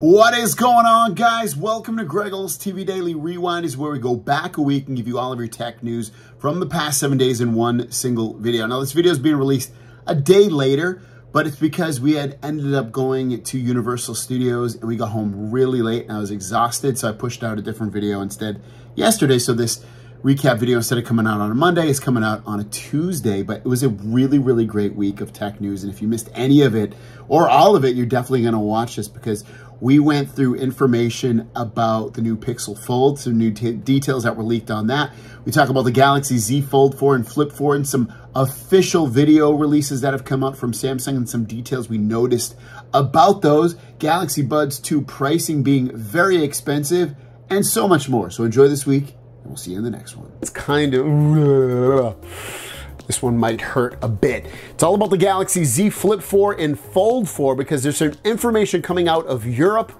What is going on, guys? Welcome to Greggles TV Daily Rewind is where we go back a week and give you all of your tech news from the past seven days in one single video. Now, this video is being released a day later, but it's because we had ended up going to Universal Studios and we got home really late and I was exhausted, so I pushed out a different video instead yesterday. So this recap video, instead of coming out on a Monday, is coming out on a Tuesday. But it was a really, really great week of tech news. And if you missed any of it or all of it, you're definitely going to watch this because we went through information about the new Pixel Fold, some new details that were leaked on that. We talk about the Galaxy Z Fold 4 and Flip 4 and some official video releases that have come out from Samsung and some details we noticed about those. Galaxy Buds 2 pricing being very expensive and so much more. So enjoy this week and we'll see you in the next one. It's kind of... This one might hurt a bit. It's all about the Galaxy Z Flip 4 and Fold 4 because there's some information coming out of Europe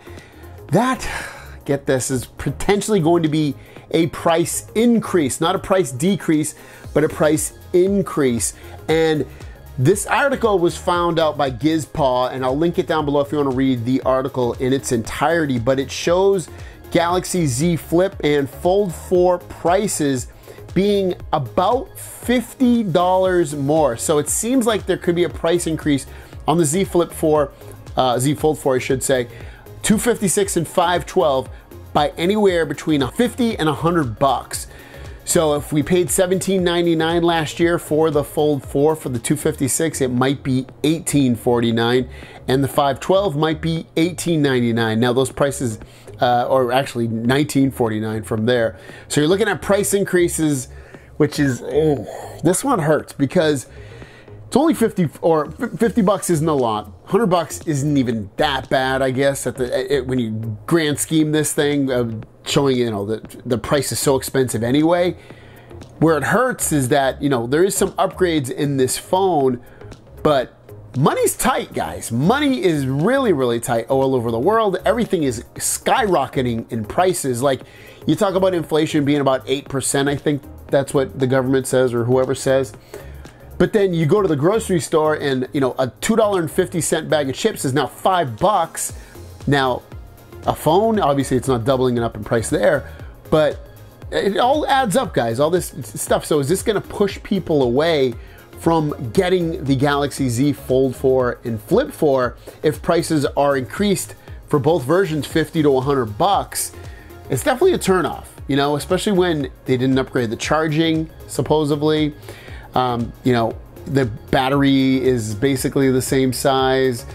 that, get this, is potentially going to be a price increase, not a price decrease, but a price increase. And this article was found out by Gizpaw, and I'll link it down below if you want to read the article in its entirety, but it shows Galaxy Z Flip and Fold 4 prices being about $50 more. So it seems like there could be a price increase on the Z Flip 4, uh, Z Fold 4, I should say, 256 and 512 by anywhere between 50 and 100 bucks. So if we paid $17.99 last year for the Fold 4 for the 256, it might be $18.49 and the 512 might be $18.99. Now those prices uh, or actually 19.49 from there. So you're looking at price increases, which is oh, this one hurts because it's only 50 or 50 bucks isn't a lot. 100 bucks isn't even that bad, I guess. At the it, when you grand scheme this thing, uh, showing you know the the price is so expensive anyway. Where it hurts is that you know there is some upgrades in this phone, but Money's tight, guys. Money is really, really tight all over the world. Everything is skyrocketing in prices. Like you talk about inflation being about 8%, I think that's what the government says or whoever says. But then you go to the grocery store and, you know, a $2.50 bag of chips is now 5 bucks. Now, a phone, obviously it's not doubling it up in price there, but it all adds up, guys. All this stuff. So is this going to push people away from getting the Galaxy Z Fold 4 and Flip 4 if prices are increased for both versions 50 to 100 bucks. It's definitely a turnoff, you know, especially when they didn't upgrade the charging, supposedly. Um, you know, the battery is basically the same size.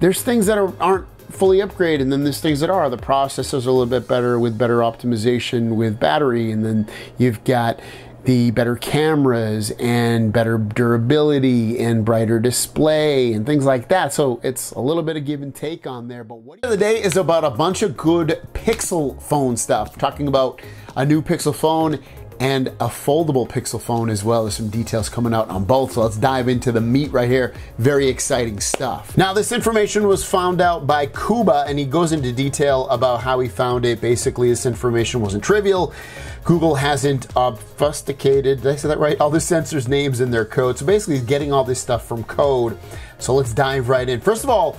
There's things that are, aren't fully upgraded, and then there's things that are. The processors are a little bit better with better optimization with battery, and then you've got the better cameras and better durability and brighter display and things like that. So it's a little bit of give and take on there. But what the day is about a bunch of good Pixel phone stuff. Talking about a new Pixel phone and a foldable Pixel phone as well. There's some details coming out on both, so let's dive into the meat right here. Very exciting stuff. Now, this information was found out by Kuba, and he goes into detail about how he found it. Basically, this information wasn't trivial. Google hasn't obfuscated, did I say that right? All the sensors' names in their code. So basically, he's getting all this stuff from code. So let's dive right in. First of all,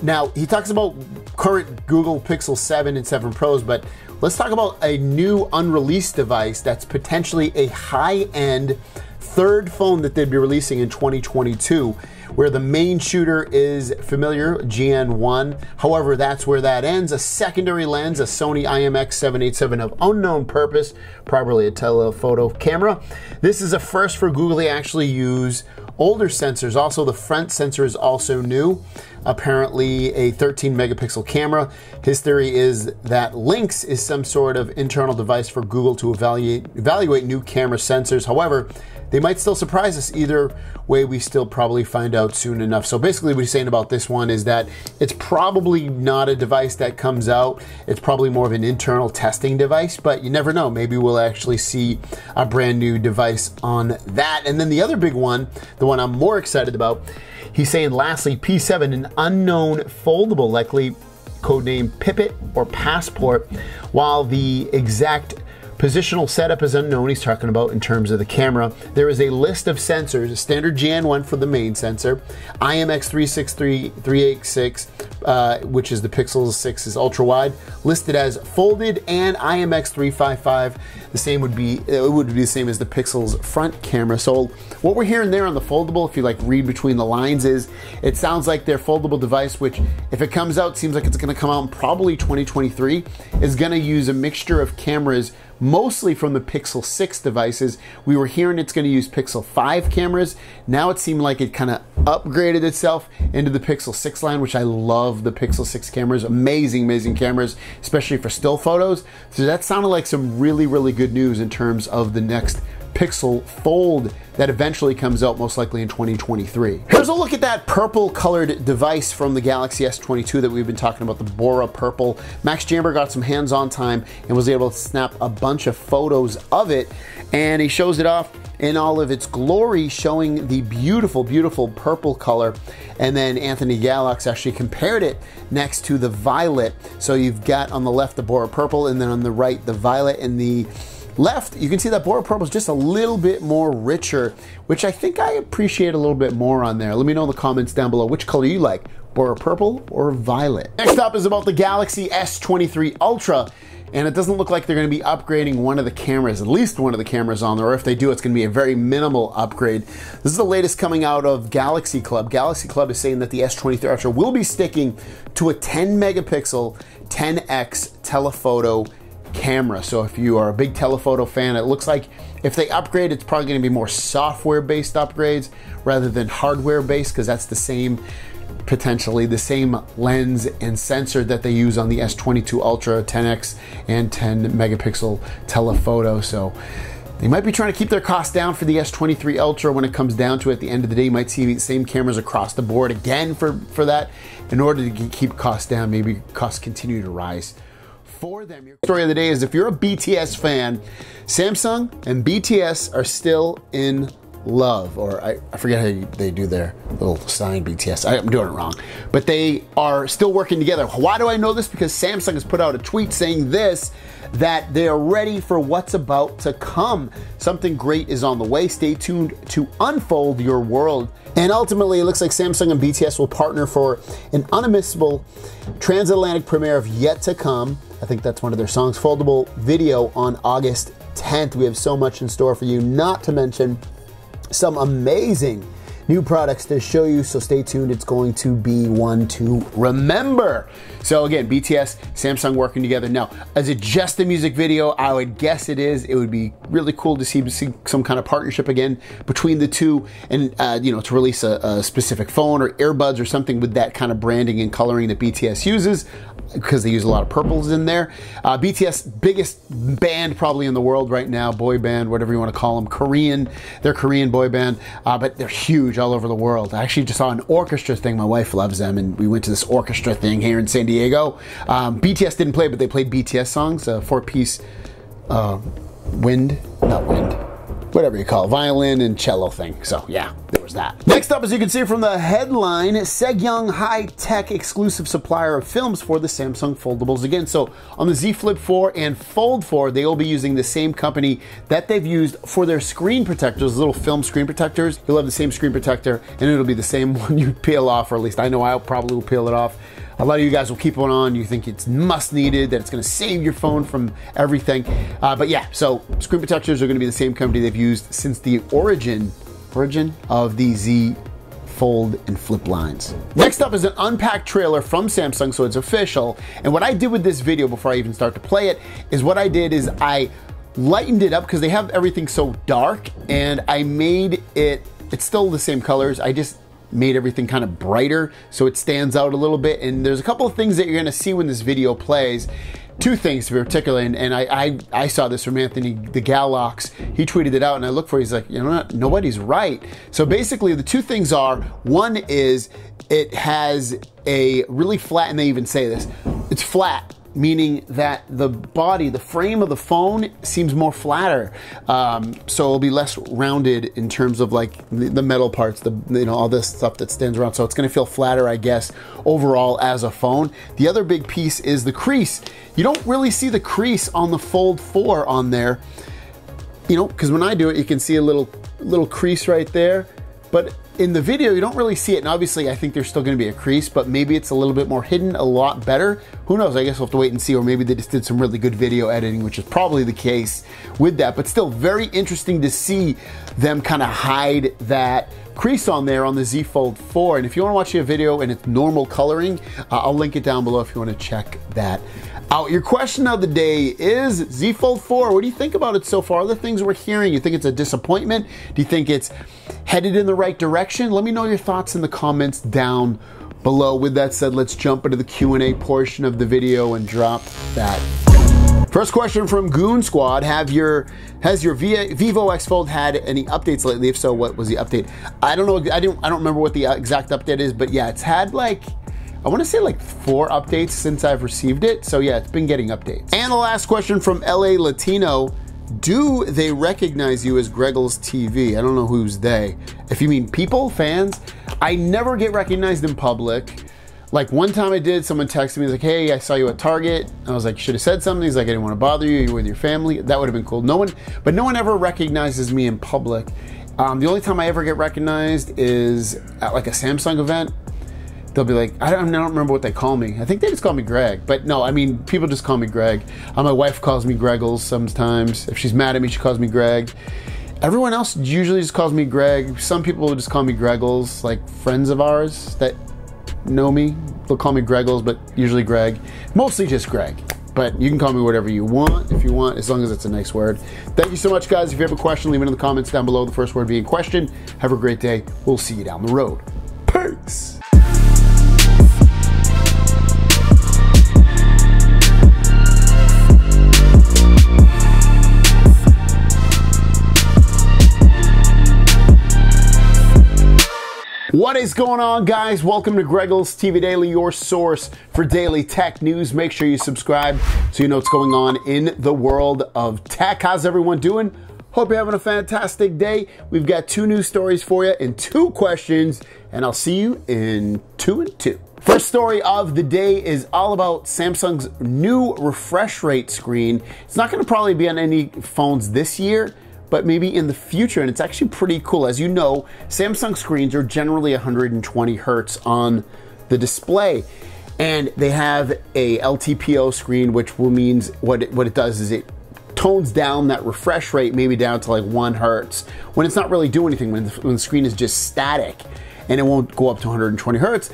now he talks about current Google Pixel 7 and 7 Pros, but let's talk about a new unreleased device that's potentially a high-end third phone that they'd be releasing in 2022 where the main shooter is familiar, GN1. However, that's where that ends. A secondary lens, a Sony IMX787 of unknown purpose, probably a telephoto camera. This is a first for Google to actually use older sensors. Also, the front sensor is also new. Apparently, a 13 megapixel camera. His theory is that Lynx is some sort of internal device for Google to evaluate, evaluate new camera sensors. However, they might still surprise us. Either way, we still probably find out soon enough. So basically, what he's saying about this one is that it's probably not a device that comes out. It's probably more of an internal testing device, but you never know. Maybe we'll actually see a brand new device on that. And then the other big one, the one I'm more excited about, he's saying lastly, P7, an unknown foldable, likely codename Pipit or Passport, while the exact Positional setup is unknown, he's talking about in terms of the camera. There is a list of sensors, a standard GN1 for the main sensor, IMX363, 386, uh, which is the Pixels 6 is ultra wide, listed as folded and IMX355. The same would be it would be the same as the Pixel's front camera. So what we're hearing there on the foldable, if you like read between the lines, is it sounds like their foldable device, which if it comes out, seems like it's going to come out in probably 2023, is going to use a mixture of cameras mostly from the Pixel 6 devices. We were hearing it's going to use Pixel 5 cameras. Now it seemed like it kind of upgraded itself into the Pixel 6 line, which I love the Pixel 6 cameras. Amazing, amazing cameras, especially for still photos. So that sounded like some really, really good news in terms of the next Pixel Fold that eventually comes out most likely in 2023. Here's a look at that purple colored device from the Galaxy S22 that we've been talking about, the Bora Purple. Max Jambor got some hands-on time and was able to snap a bunch of photos of it and he shows it off in all of its glory, showing the beautiful, beautiful purple color. And then Anthony Galox actually compared it next to the violet. So you've got on the left the Bora Purple, and then on the right the violet, and the Left, you can see that Bora Purple is just a little bit more richer, which I think I appreciate a little bit more on there. Let me know in the comments down below which color you like, Bora Purple or Violet. Next up is about the Galaxy S23 Ultra and it doesn't look like they're going to be upgrading one of the cameras, at least one of the cameras on there, or if they do, it's going to be a very minimal upgrade. This is the latest coming out of Galaxy Club. Galaxy Club is saying that the S23 Ultra will be sticking to a 10 megapixel 10x telephoto camera. So if you are a big telephoto fan, it looks like if they upgrade, it's probably going to be more software-based upgrades rather than hardware-based because that's the same potentially the same lens and sensor that they use on the S22 Ultra 10x and 10 megapixel telephoto. So they might be trying to keep their costs down for the S23 Ultra when it comes down to it. At the end of the day, you might see the same cameras across the board again for, for that. In order to keep costs down, maybe costs continue to rise for them. Your story of the day is if you're a BTS fan, Samsung and BTS are still in love, or I, I forget how they do their little sign BTS. I, am doing it wrong, but they are still working together. Why do I know this? Because Samsung has put out a tweet saying this that they are ready for what's about to come. Something great is on the way. Stay tuned to unfold your world. And ultimately, it looks like Samsung and BTS will partner for an unmissable transatlantic premiere of Yet to Come I think that's one of their songs. Foldable video on August 10th. We have so much in store for you, not to mention some amazing new products to show you, so stay tuned. It's going to be one to remember. So again, BTS, Samsung working together. Now, is it just a music video? I would guess it is. It would be really cool to see, see some kind of partnership again between the two and, uh, you know, to release a, a specific phone or earbuds or something with that kind of branding and coloring that BTS uses because they use a lot of purples in there. Uh, BTS, biggest band probably in the world right now, boy band, whatever you want to call them, Korean. They're Korean boy band, uh, but they're huge all over the world. I actually just saw an orchestra thing. My wife loves them, and we went to this orchestra thing here in San Diego. Um, BTS didn't play, but they played BTS songs, a four-piece uh, wind, not wind whatever you call it, violin and cello thing. So yeah, there was that. Next up, as you can see from the headline, Seogyung high-tech exclusive supplier of films for the Samsung foldables again. So on the Z Flip 4 and Fold 4, they will be using the same company that they've used for their screen protectors, little film screen protectors. You'll have the same screen protector and it'll be the same one you peel off, or at least I know I probably will peel it off. A lot of you guys will keep one on. You think it's must needed, that it's going to save your phone from everything. Uh, but yeah, so screen protectors are going to be the same company they've used since the origin origin of the Z fold and flip lines. Next up is an unpacked trailer from Samsung, so it's official. And what I did with this video before I even start to play it is what I did is I lightened it up because they have everything so dark and I made it, it's still the same colors. I just made everything kind of brighter so it stands out a little bit. And there's a couple of things that you're gonna see when this video plays. Two things in particular, and, and I, I, I saw this from Anthony the Galox. He tweeted it out, and I looked for. It, he's like, you know, what? nobody's right. So basically, the two things are: one is it has a really flat, and they even say this, it's flat meaning that the body, the frame of the phone seems more flatter. Um, so it'll be less rounded in terms of like the, metal parts, the you know all this stuff that stands around. So it's going to feel flatter, I guess, overall as a phone. The other big piece is the crease. You don't really see the crease on the Fold 4 on there. You know, because when I do it, you can see a little little crease right there. But in the video, you don't really see it. And obviously, I think there's still gonna be a crease, but maybe it's a little bit more hidden, a lot better. Who knows? I guess we'll have to wait and see. Or maybe they just did some really good video editing, which is probably the case with that. But still, very interesting to see them kind of hide that crease on there on the Z Fold 4. And if you wanna watch a video in its normal coloring, uh, I'll link it down below if you wanna check that out. Your question of the day is Z Fold 4. What do you think about it so far? The things we're hearing, you think it's a disappointment? Do you think it's headed in the right direction? Let me know your thoughts in the comments down below. With that said, let's jump into the Q&A portion of the video and drop that First question from Goon Squad: Have your has your Vivo X Fold had any updates lately? If so, what was the update? I don't know. I don't. I don't remember what the uh, exact update is, but yeah, it's had like I want to say like four updates since I've received it. So yeah, it's been getting updates. And the last question from LA Latino. Do they recognize you as Greggles TV? I don't know who's they. If you mean people, fans, I never get recognized in public. Like one time I did, someone texted me, like, hey, I saw you at Target. I was like, should have said something. He's like, I didn't want to bother you. You're with your family. That would have been cool. No one, but no one ever recognizes me in public. Um, the only time I ever get recognized is at like a Samsung event they'll be like, I don't, I don't, remember what they call me. I think they just call me Greg. But no, I mean, people just call me Greg. Uh, my wife calls me Greggles sometimes. If she's mad at me, she calls me Greg. Everyone else usually just calls me Greg. Some people just call me Greggles, like friends of ours that know me. They'll call me Greggles, but usually Greg. Mostly just Greg. But you can call me whatever you want if you want, as long as it's a nice word. Thank you so much, guys. If you have a question, leave it in the comments down below. The first word being question. Have a great day. We'll see you down the road. Peace. What is going on, guys? Welcome to Greggles TV Daily, your source for daily tech news. Make sure you subscribe so you know what's going on in the world of tech. How's everyone doing? Hope you're having a fantastic day. We've got two news stories for you and two questions, and I'll see you in two and two. First story of the day is all about Samsung's new refresh rate screen. It's not going to probably be on any phones this year but maybe in the future. And it's actually pretty cool. As you know, Samsung screens are generally 120 hertz on the display. And they have a LTPO screen, which will means what it, what it does is it tones down that refresh rate maybe down to like one hertz when it's not really doing anything when the, when the screen is just static and it won't go up to 120 hertz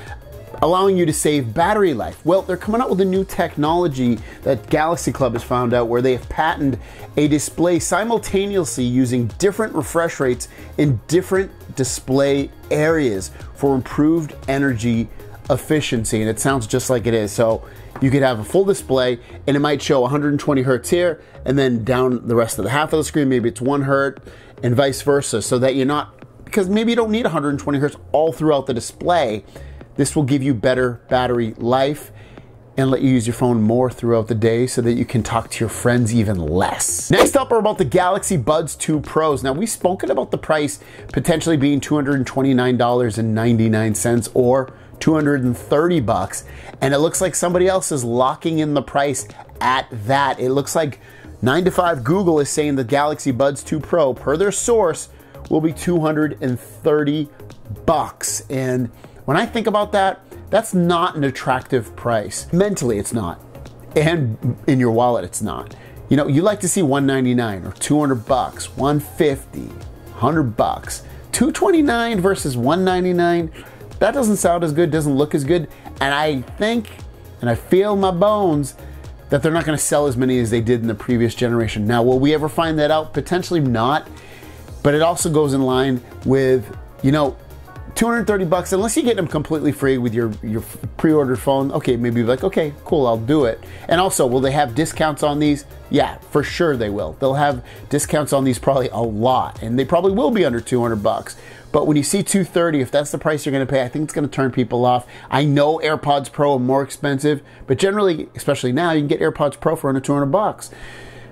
allowing you to save battery life. Well, they're coming out with a new technology that Galaxy Club has found out where they have patented a display simultaneously using different refresh rates in different display areas for improved energy efficiency. And it sounds just like it is. So you could have a full display and it might show 120 hertz here and then down the rest of the half of the screen, maybe it's one hertz and vice versa so that you're not because maybe you don't need 120 hertz all throughout the display this will give you better battery life and let you use your phone more throughout the day so that you can talk to your friends even less. Next up are about the Galaxy Buds 2 Pros. Now we've spoken about the price potentially being $229.99 or 230 bucks and it looks like somebody else is locking in the price at that. It looks like 9 to 5 Google is saying the Galaxy Buds 2 Pro per their source will be 230 bucks and when I think about that, that's not an attractive price. Mentally, it's not. And in your wallet, it's not. You know, you like to see 199 or 200 bucks, 150, 100 bucks. 229 versus 199, that doesn't sound as good, doesn't look as good. And I think, and I feel my bones, that they're not going to sell as many as they did in the previous generation. Now, will we ever find that out? Potentially not. But it also goes in line with, you know, 230 bucks unless you get them completely free with your your pre-ordered phone okay maybe like okay cool i'll do it. And also will they have discounts on these? Yeah for sure they will. They'll have discounts on these probably a lot and they probably will be under 200 bucks. But when you see 230 if that's the price you're going to pay i think it's going to turn people off. I know airpods pro are more expensive but generally especially now you can get airpods pro for under 200 bucks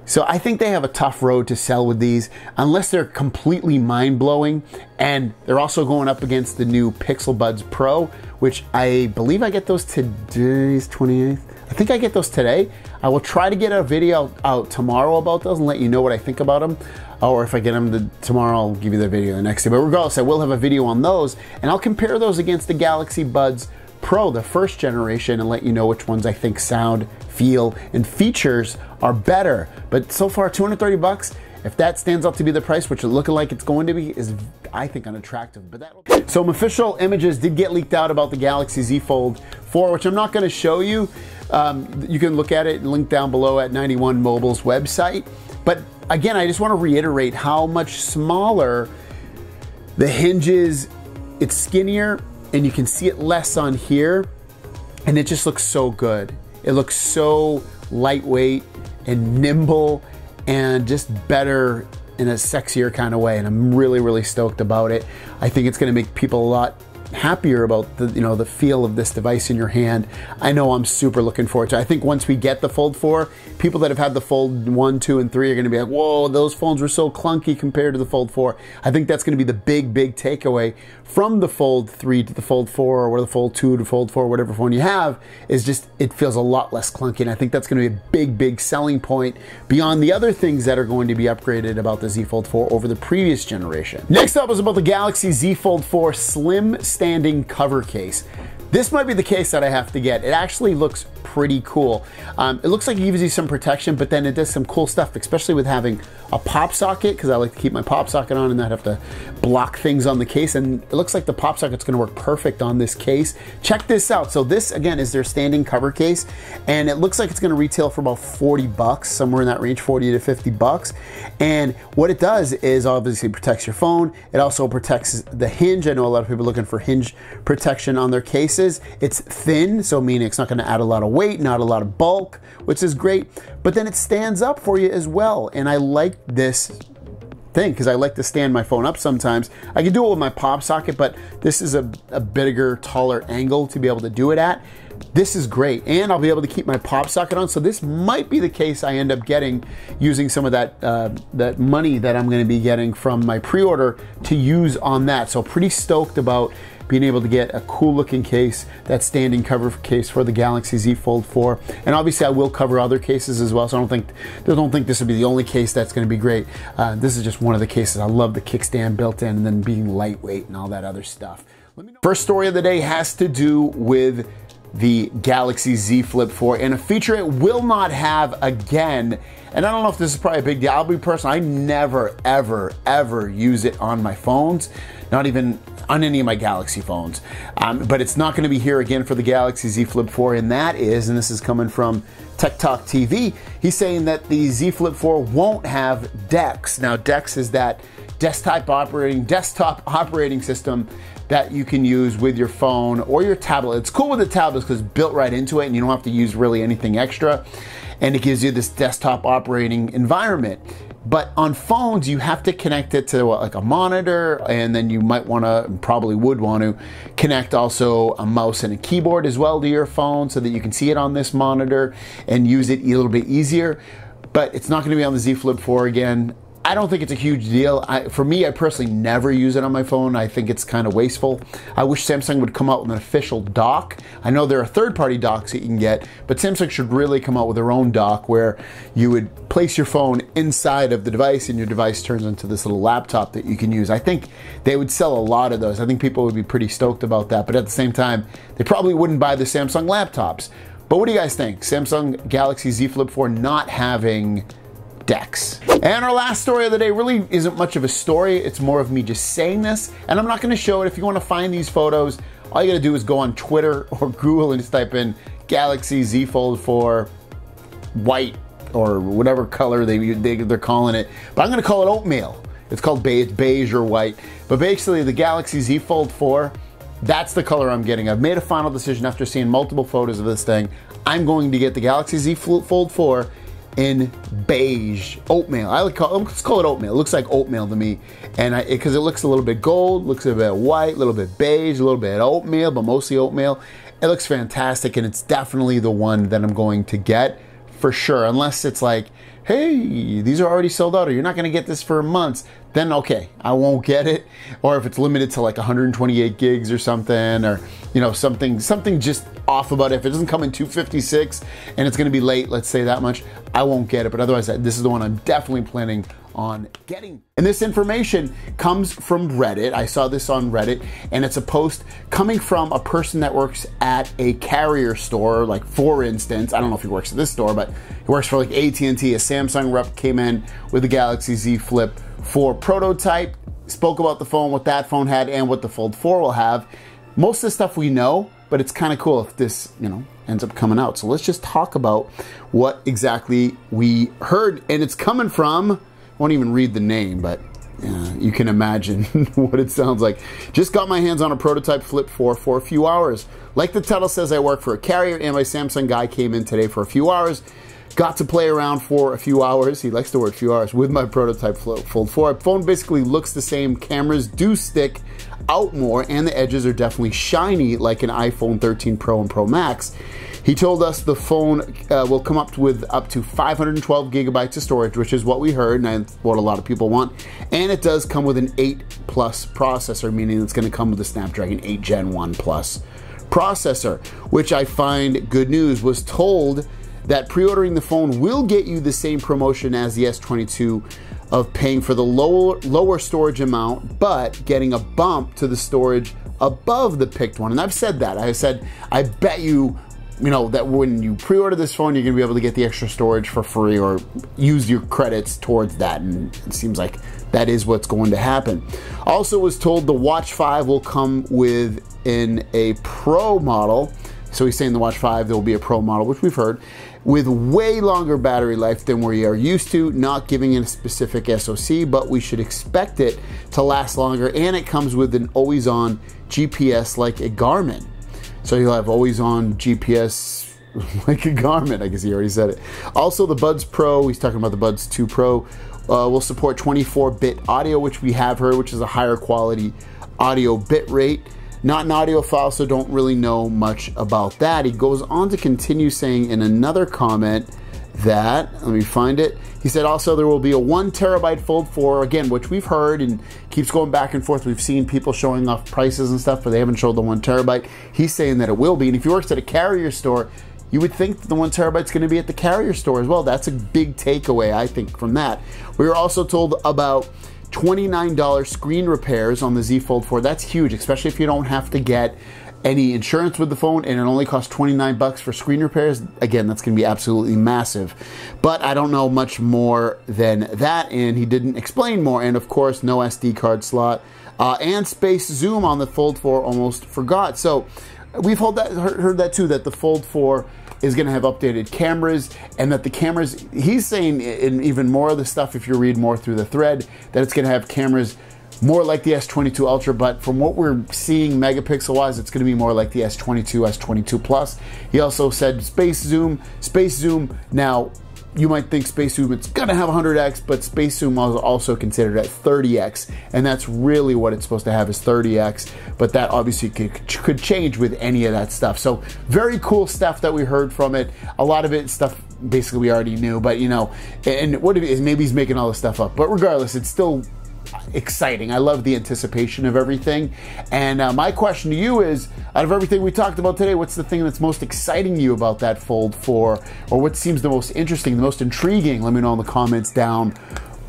so I think they have a tough road to sell with these unless they're completely mind blowing. And they're also going up against the new Pixel Buds Pro, which I believe I get those today's 28th. I think I get those today. I will try to get a video out tomorrow about those and let you know what I think about them. Uh, or if I get them the, tomorrow, I'll give you the video the next day. But regardless, I will have a video on those and I'll compare those against the Galaxy Buds Pro, the first generation, and let you know which ones I think sound, feel, and features are better. But so far, 230 bucks. If that stands out to be the price, which it's looking like it's going to be, is I think unattractive. But that some official images did get leaked out about the Galaxy Z Fold 4, which I'm not going to show you. Um, you can look at it, link down below at 91 Mobile's website. But again, I just want to reiterate how much smaller the hinges. It's skinnier and you can see it less on here and it just looks so good. It looks so lightweight and nimble and just better in a sexier kind of way and I'm really really stoked about it. I think it's going to make people a lot happier about the you know the feel of this device in your hand. I know I'm super looking forward to. It. I think once we get the Fold 4, people that have had the Fold 1, 2 and 3 are going to be like, "Whoa, those phones were so clunky compared to the Fold 4." I think that's going to be the big big takeaway from the Fold 3 to the Fold 4 or the Fold 2 to Fold 4, whatever phone you have, is just it feels a lot less clunky and I think that's going to be a big big selling point beyond the other things that are going to be upgraded about the Z Fold 4 over the previous generation. Next up is about the Galaxy Z Fold 4 Slim standing cover case. This might be the case that I have to get. It actually looks pretty cool. Um, it looks like it gives you some protection, but then it does some cool stuff, especially with having a pop socket, because I like to keep my pop socket on and not have to block things on the case. And it looks like the pop socket's gonna work perfect on this case. Check this out. So this, again, is their standing cover case, and it looks like it's gonna retail for about 40 bucks, somewhere in that range, 40 to 50 bucks. And what it does is obviously protects your phone. It also protects the hinge. I know a lot of people looking for hinge protection on their It's thin, so meaning it's not gonna add a lot of weight weight, not a lot of bulk, which is great. But then it stands up for you as well. And I like this thing because I like to stand my phone up sometimes. I can do it with my pop socket, but this is a, a bigger, taller angle to be able to do it at. This is great, and I'll be able to keep my pop socket on. So this might be the case I end up getting using some of that uh, that money that I'm going to be getting from my pre-order to use on that. So pretty stoked about being able to get a cool looking case, that standing cover case for the Galaxy Z Fold 4. And obviously I will cover other cases as well, so I don't think, I don't think this will be the only case that's gonna be great. Uh, this is just one of the cases. I love the kickstand built in and then being lightweight and all that other stuff. First story of the day has to do with the Galaxy Z Flip 4 and a feature it will not have again. And I don't know if this is probably a big deal. I'll be personal, I never, ever, ever use it on my phones, not even on any of my Galaxy phones. Um, but it's not going to be here again for the Galaxy Z Flip 4, and that is, and this is coming from Tech Talk TV, he's saying that the Z Flip 4 won't have DeX. Now, DeX is that desktop operating desktop operating system that you can use with your phone or your tablet. It's cool with the tablets because it's built right into it and you don't have to use really anything extra. And it gives you this desktop operating environment. But on phones, you have to connect it to like a monitor, and then you might want to, probably would want to, connect also a mouse and a keyboard as well to your phone so that you can see it on this monitor and use it a little bit easier. But it's not going to be on the Z Flip 4 again. I don't think it's a huge deal. I, for me, I personally never use it on my phone. I think it's kind of wasteful. I wish Samsung would come out with an official dock. I know there are third-party docks that you can get, but Samsung should really come out with their own dock where you would place your phone inside of the device and your device turns into this little laptop that you can use. I think they would sell a lot of those. I think people would be pretty stoked about that, but at the same time, they probably wouldn't buy the Samsung laptops. But what do you guys think? Samsung Galaxy Z Flip 4 not having DeX. And our last story of the day really isn't much of a story. It's more of me just saying this, and I'm not gonna show it. If you wanna find these photos, all you gotta do is go on Twitter or Google and just type in Galaxy Z Fold 4 white or whatever color they, they, they're calling it. But I'm gonna call it oatmeal. It's called beige, beige or white. But basically the Galaxy Z Fold 4, that's the color I'm getting. I've made a final decision after seeing multiple photos of this thing. I'm going to get the Galaxy Z Fold 4 in beige oatmeal. I like call, let's call it oatmeal. It looks like oatmeal to me, and because it, it, looks a little bit gold, looks a bit white, a little bit beige, a little bit oatmeal, but mostly oatmeal. It looks fantastic, and it's definitely the one that I'm going to get for sure. Unless it's like, hey, these are already sold out, or you're not going to get this for months. Then okay, I won't get it. Or if it's limited to like 128 gigs or something, or you know something something just off about it. If it doesn't come in 256 and it's to be late, let's say that much, I won't get it. But otherwise, this is the one I'm definitely planning on getting. And this information comes from Reddit. I saw this on Reddit, and it's a post coming from a person that works at a carrier store. Like for instance, I don't know if he works at this store, but he works for like AT&T. A Samsung rep came in with the Galaxy Z Flip 4 prototype, spoke about the phone, what that phone had, and what the Fold 4 will have. Most of the stuff we know, but it's kind of cool if this, you know, ends up coming out. So let's just talk about what exactly we heard, and it's coming from won't even read the name, but uh, you can imagine what it sounds like. Just got my hands on a prototype Flip 4 for a few hours. Like the title says, I work for a carrier, and my Samsung guy came in today for a few hours. Got to play around for a few hours. He likes the word few hours with my prototype Fold 4. Phone basically looks the same. Cameras do stick out more, and the edges are definitely shiny like an iPhone 13 Pro and Pro Max. He told us the phone uh, will come up with up to 512 gigabytes of storage, which is what we heard and what a lot of people want. And it does come with an 8 plus processor, meaning it's going to come with a Snapdragon 8 Gen 1 plus processor, which I find good news. Was told that pre-ordering the phone will get you the same promotion as the S22 of paying for the lower lower storage amount, but getting a bump to the storage above the picked one. And I've said that. I said I bet you you know that when you pre-order this phone you're going to be able to get the extra storage for free or use your credits towards that and it seems like that is what's going to happen also was told the watch 5 will come with in a pro model so he's saying the watch 5 there will be a pro model which we've heard with way longer battery life than we are used to not giving a specific soc but we should expect it to last longer and it comes with an always on gps like a garmin so you'll have always on GPS like a Garmin. I guess he already said it. Also, the Buds Pro, he's talking about the Buds 2 Pro, uh, will support 24 bit audio, which we have heard, which is a higher quality audio bit rate. Not an audiophile, so don't really know much about that. He goes on to continue saying in another comment that, let me find it. He said also there will be a one terabyte Fold 4, again, which we've heard and keeps going back and forth. We've seen people showing off prices and stuff, but they haven't showed the one terabyte. He's saying that it will be. And if he works at a carrier store, you would think the one terabyte is going to be at the carrier store as well. That's a big takeaway, I think, from that. We were also told about $29 screen repairs on the Z Fold 4. That's huge, especially if you don't have to get any insurance with the phone and it only costs 29 bucks for screen repairs. Again that's going to be absolutely massive. But i don't know much more than that and he didn't explain more. And of course no sd card slot uh, and space zoom on the fold 4 almost forgot. So we've heard that heard that too that the fold 4 is going to have updated cameras and that the cameras he's saying in even more of the stuff if you read more through the thread that it's going to have cameras more like the S22 Ultra, but from what we're seeing megapixel wise, it's going to be more like the S22, S22 Plus. He also said space zoom, space zoom. Now, you might think space zoom it's to have 100x, but space zoom is also considered at 30x, and that's really what it's supposed to have is 30x. But that obviously could, could change with any of that stuff. So very cool stuff that we heard from it. A lot of it stuff basically we already knew, but you know, and what it is maybe he's making all this stuff up. But regardless, it's still exciting. I love the anticipation of everything. And uh, my question to you is out of everything we talked about today, what's the thing that's most exciting you about that Fold 4? Or what seems the most interesting, the most intriguing? Let me know in the comments down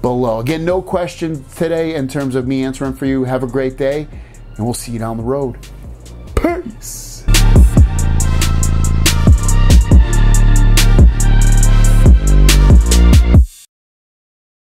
below. Again, no question today in terms of me answering for you. Have a great day, and we'll see you down the road. Peace.